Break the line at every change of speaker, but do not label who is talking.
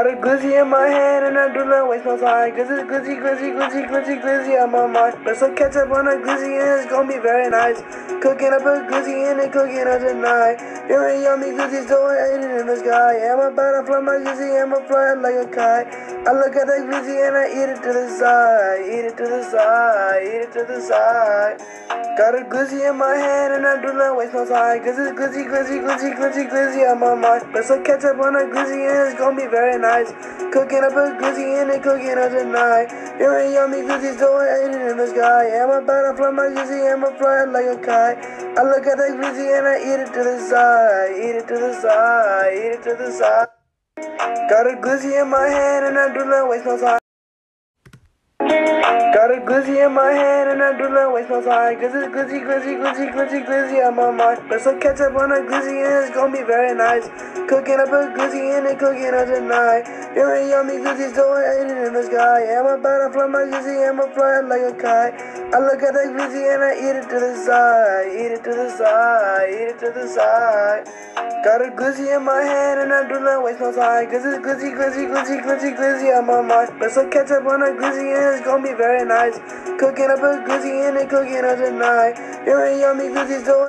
Got a glizzy in my hand and I do not waste no time. Cause it's glizzy, glizzy, glizzy, glizzy, glizzy on my mind. But some ketchup on a glizzy and it's gonna be very nice. Cooking up a glizzy and it cooking up tonight. You're yummy glizzy so I ate it in the sky. I'm about to fly my glizzy, I'm a fly like a kite. I look at that glizzy and I eat it to the side Eat it to the side, eat it to the side Got a glizzy in my hand and I do not waste no time. Cause it's glizzy, glizzy, glizzy, glizzy, glizzy on my mind. But some ketchup on a glizzy and it's gonna be very nice. Cooking up a glizzy and it cooking up tonight. You're a yummy glizzy so I ate it in the sky. I'm about to fly my glizzy, I'm a fly like a kite. I look at that glizzy and I eat it to the side. Eat it to the side, eat it to the side. Got a glizzy in my hand and I do not waste no time Got a glizzy in my hand and I do not waste no time. Cause it's glizzy, glizzy, glizzy, glizzy, glizzy on my mind. Put some ketchup on a glizzy and it's gonna be very nice. Cooking up a glizzy and it cooking up tonight. You're yummy glizzy so I ate it in the sky. I'm about to fly my glizzy, I'm a fly like a kite? I look at that glizzy and I eat it to the side Eat it to the side, eat it to the side Got a glizzy in my hand and I do not waste no time. Cause it's glizzy, glizzy, glizzy, glizzy, glizzy on my mind. Put some ketchup on a glizzy and it's gonna be very nice. Cooking up a glizzy and it cooking up tonight. You're a yummy glizzy so